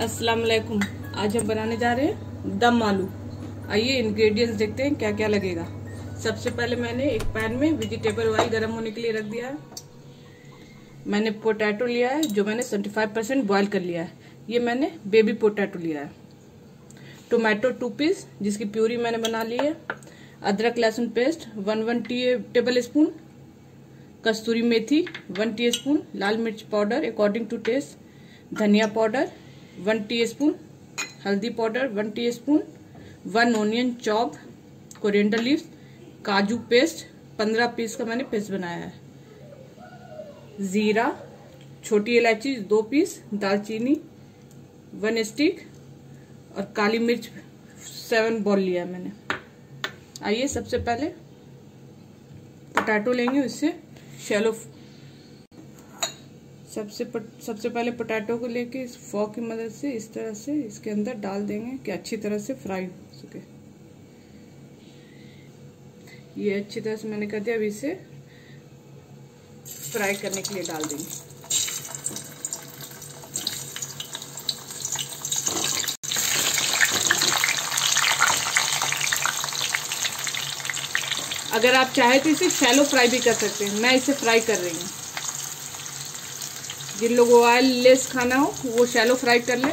अस्सलाम वालेकुम। आज हम बनाने जा रहे हैं दम आलू। आइए इंग्रेडिएंट्स देखते हैं क्या क्या लगेगा। सबसे पहले मैंने एक पैन में वेजिटेबल ऑयल गर्म होने के लिए रख दिया है। मैंने पोटैटो लिया है, जो मैंने 75 परसेंट बॉयल कर लिया है। ये मैंने बेबी पोटैटो लिया है। टोमेटो टू पीस जिसकी प्यूरी मैंने बना ली है। अदरक, लहसुन paste one one tea tablespoon kasturi methi one teaspoon लाल मिर्च पाउडर अकॉर्डिंग टू टेस्ट धनिया पाउडर वन टीस्पून हल्दी powder, one teaspoon, one onion chop coriander leaves काजू पेस्ट पंद्रह पीस का मैंने पेस्ट बनाया है। जीरा, छोटी इलायची, दो पीस दालचीनी वन स्टिक और काली मिर्च सेवन बॉल लिया मैंने। आइए सबसे पहले पोटैटो लेंगे, उससे शैलो सबसे पट, सबसे पहले पोटैटो को लेके इस फॉक की मदद से इस तरह से इसके अंदर डाल देंगे कि अच्छी तरह से फ्राई हो सके। ये अच्छी तरह से मैंने कर दिया अभी इसे फ्राई करने के लिए डाल देंगे। अगर आप चाहे तो इसे शैलो फ्राई भी कर सकते हैं। मैं इसे फ्राई कर रही हूँ। जिन लोगों को ऑयल लेस खाना हो, वो शैलो फ्राई कर ले।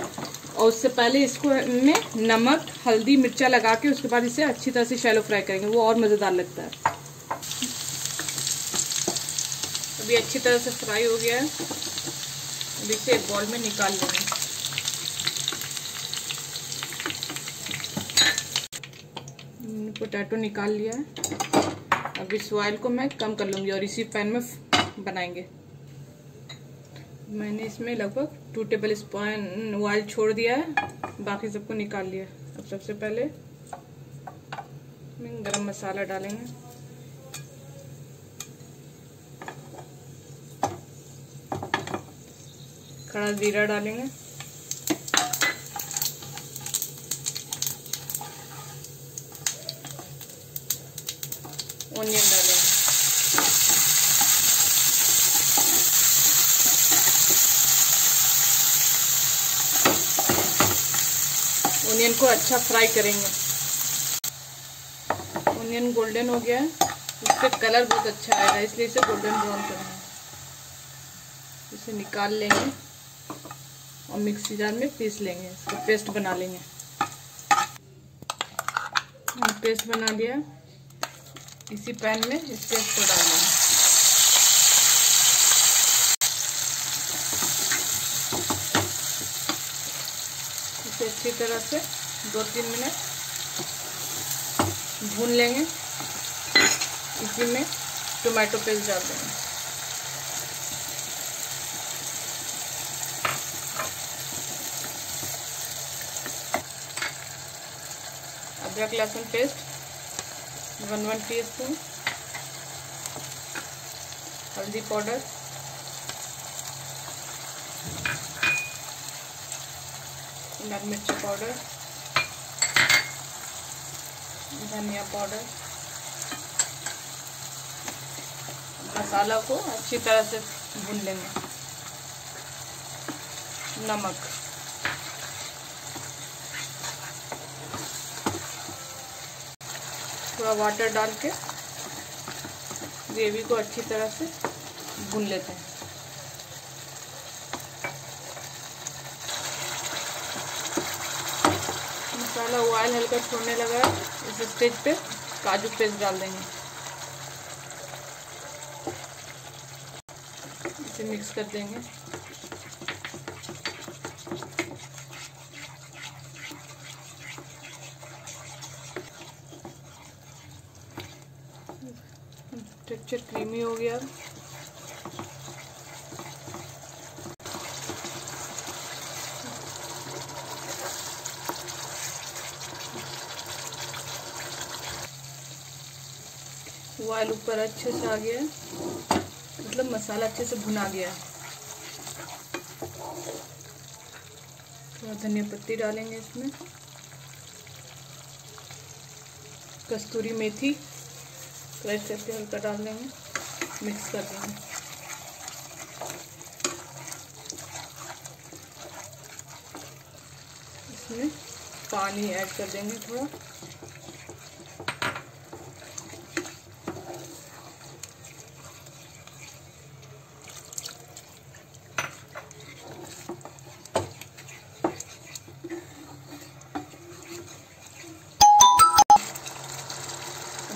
और उससे पहले इसको में नमक, हल्दी, मिर्चा लगा के उसके बाद इसे अच्छी तरह से शैलो फ्राई करेंगे। वो और मज़ेदार लगता है। अभी अच्छी तरह से फ्राई हो गया है। अभी इसे एक बॉल में निकाल लेंगे। पोटैटो निकाल लिया है। अब इस ऑयल को मैं कम कर लूँगी और इसी पैन में बनाएँगे। मैंने इसमें लगभग टू टेबल स्पून ऑयल छोड़ दिया है। बाकी सबको निकाल लिया अब सबसे पहले गरम मसाला डालेंगे। खड़ा जीरा डालेंगे। ओनियन डालेंगे। ओनियन को अच्छा फ्राई करेंगे। ओनियन गोल्डन हो गया। है इससे कलर बहुत अच्छा आएगा, इसलिए इसे गोल्डन ब्राउन करना है। इसे निकाल लेंगे और मिक्सी जार में पीस लेंगे, इसका पेस्ट बना लेंगे। पेस्ट बना लिया। इसी पैन में इस पेस्ट को डाल देंगे अच्छी तरह से दो तीन मिनट भून लेंगे। इसी में टोमेटो पेस्ट डाल देंगे। अदरक लहसुन paste, one one teaspoon हल्दी पाउडर लाल मिर्च पाउडर, धनिया पाउडर, मसाला को अच्छी तरह से भून लेंगे। नमक। थोड़ा वाटर डाल के ग्रेवी को अच्छी तरह से भून लेते हैं। मसाला ऑयल हल्का छोड़ने लगा है। इस स्टेज पे काजू पेस्ट डाल देंगे। इसे मिक्स कर देंगे। टेक्सचर क्रीमी हो गया। ऑयल ऊपर अच्छे से आ गया है। मतलब मसाला अच्छे से भुना गया है। थोड़ा धनिया पत्ती डालेंगे इसमें। कस्तूरी मेथी। क्रश करके हल्का डाल देंगे। मिक्स कर देंगे। इसमें पानी ऐड कर देंगे थोड़ा।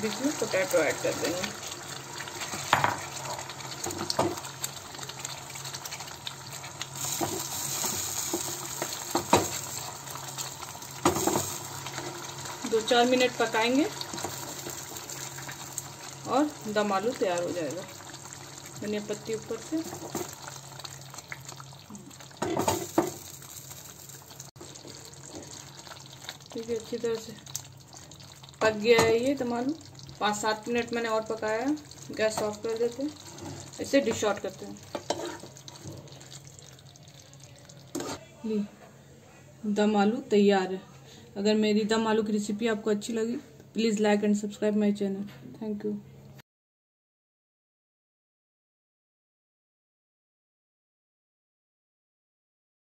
अब इसमें पोटैटो ऐड कर देंगे। दो चार मिनट पकाएँगे और दम आलू तैयार हो जाएगा। धनिया पत्ती ऊपर से। ठीक है, अच्छी तरह से पक गया है ये दम आलू पाँच सात मिनट मैंने और पकाया। गैस ऑफ़ कर देते हैं। इसे डिश आउट करते हैं। दम आलू तैयार है। अगर मेरी दम आलू की रेसिपी आपको अच्छी लगी please like and subscribe my channel thank you